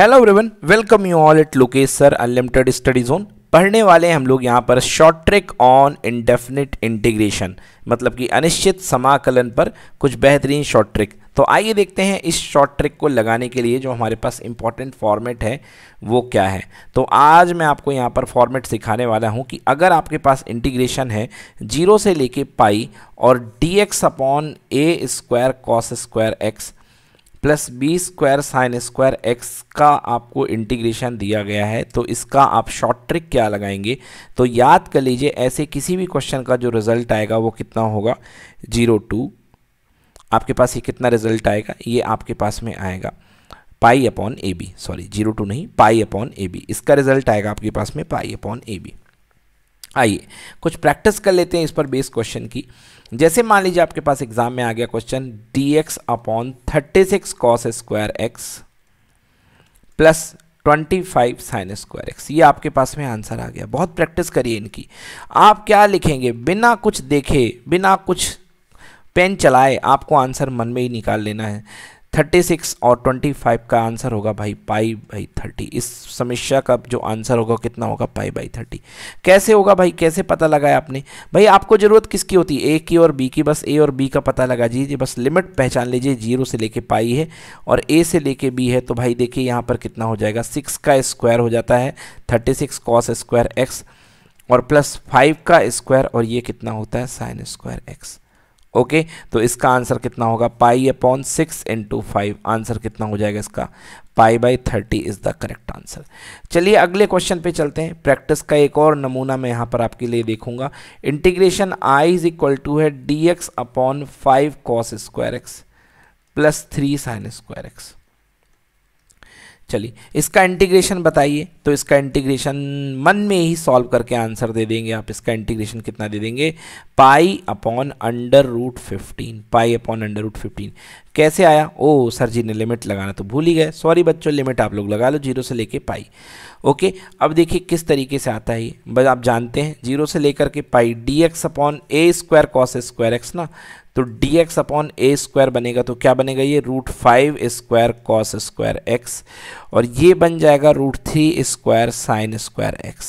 Hello everyone welcome you all it Lokesh sir unlimited study zone पढ़ने वाले हैं हम लोग यहाँ पर short trick on indefinite integration मतलब कि अनिश्चित समाकलन पर कुछ बेहतरीन शॉर्ट ट्रिक तो आइए देखते हैं इस शॉर्ट ट्रिक को लगाने के लिए जो हमारे पास इंपॉर्टेंट फॉर्मेट है, वो क्या है. तो आज मैं आपको यहाँ पर फॉर्मेट सिखाने वाला हूँ कि अगर आपके पास इंटीग्रेशन है ज़ीरो से लेके पाई और D X upon A square cos square X plus B square sine square X का आपको इंटीग्रेशन दिया गया है तो इसका आप शॉर्ट ट्रिक क्या लगाएँगे? तो याद कर लीजिए, ऐसे किसी भी क्वेश्चन का जो रिज़ल्ट आएगा वो कितना होगा? Zero to. आपके पास ये कितना रिज़ल्ट आएगा? ये आपके पास में आएगा। Pi upon A B, sorry, zero to नहीं, पाई अपॉन ए बी। इसका रिज़ल्ट आएगा आपके पास में पाई अपॉन ए बी। आइए, कुछ प्रैक्टिस कर लेते हैं इस पर बेस क्वेश्चन की। जैसे मान लीजिए आपके पास एग्ज़ाम में आ गया question D X upon thirty six cos square X plus twenty five sine square X ये आपके पास में आंसर आ गया। बहुत प्रैक्टिस करिए इनकी। आप क्या लिखेंगे? बिना कुछ देखे, बिना कुछ पेन चलाए आपको आंसर मन में ही निकाल लेना है। थर्टी सिक्स और ट्वेंटी फाइव का आंसर होगा भाई, पाई बाई थर्टी। इस समस्या का जो आंसर होगा, कितना होगा? Pi by thirty. कैसे होगा भाई? कैसे पता लगाया आपने? भाई, आपको ज़रूरत किसकी होती? है ए की और बी की? बस ए और बी का पता लगा दीजिए, बस लिमिट पहचान लीजिए, ज़ीरो से लेके पाई है और ए से लेके बी है तो भाई देखिए यहाँ पर कितना हो जाएगा। सिक्स का स्क्वायर हो जाता है, thirty six cos square X और प्लस फाइव का स्क्वायर और ये कितना होता है? Sine square X okay? तो इसका आंसर कितना होगा? Pi upon six into five. Answer कितना हो जाएगा इसका? Pi by thirty is the correct answer चलिए अगले क्वेश्चन पे चलते हैं। प्रैक्टिस का एक और नमूना मैं यहाँ पर आपके लिए देखूँगा। Integration I is equal to है D X upon five cos square X plus three sine square X चलिए, इसका इंटीग्रेशन बताइए। तो इसका इंटीग्रेशन मन में ही सॉल्व करके आंसर दे देंगे आप। इसका इंटीग्रेशन कितना दे देंगे? Pi upon under root fifteen pi upon under root fifteen कैसे आया? ओ, सर जी ने लिमिट लगाना तो भूल ही गए। सॉरी बच्चों लिमिट आप लोग लगा लो ज़ीरो से लेके पाई ओके, अब देखिए किस तरीके से आता है ये। बस आप जानते हैं ज़ीरो से लेकर के pi D X upon A square cos square X ना। तो D X upon A square बनेगा तो क्या बनेगा ये? Root five square cos square X और ये बन जाएगा root three square sine square X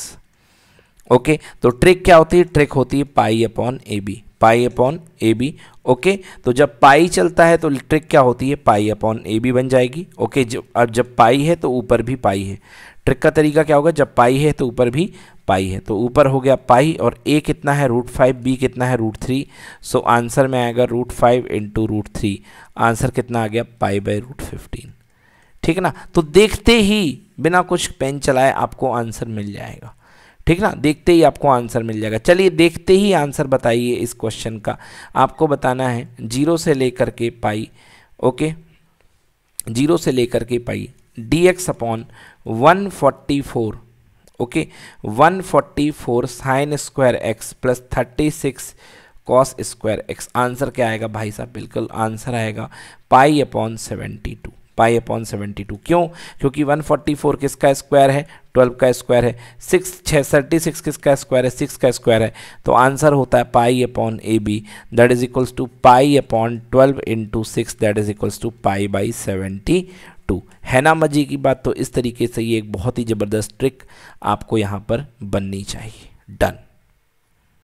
okay तो ट्रिक क्या होती है? ट्रिक होती है pi upon A B pi upon A B okay? तो जब पाई चलता है तो ट्रिक क्या होती है? पाई अपॉन ए बी बन जाएगी। ओके? जब, अब जब पाई है तो ऊपर भी पाई है। ट्रिक का तरीका क्या होगा? जब पाई है तो ऊपर भी पाई है। तो ऊपर हो गया पाई और ए कितना है? रूट फाइव, बी कितना है? Root three. सो आंसर में आएगा root five into root three. Answer कितना आ गया? Pi by root fifteen. ठीक है ना? तो देखते ही बिना कुछ पेन चलाए आपको आंसर मिल जाएगा। ठीक ना? देखते ही आपको आंसर मिल जाएगा। चलिए देखते ही आंसर बताइए इस क्वेश्चन का। आपको बताना है, ज़ीरो से लेकर के पाई, ओके? ज़ीरो से लेकर के pi D X upon one forty four, okay? One forty four sine square X plus thirty six cos square X. Answer क्या आएगा भाई साहब? बिल्कुल आंसर आएगा pi upon seventy two. Pi upon seventy two. क्यों? क्योंकि वन फोर्टी फोर किसका square है? ट्वेल्व का स्क्वायर है। सिक्स छः थर्टी सिक्स किसका स्क्वायर है? सिक्स का स्क्वायर है। तो आंसर होता है pi upon A B, that is equals to pi upon twelve into six, that is equals to pi by seventy two. है ना मज़े की बात? तो इस तरीके से ये एक बहुत ही ज़बरदस्त ट्रिक आपको यहाँ पर बननी चाहिए। डन।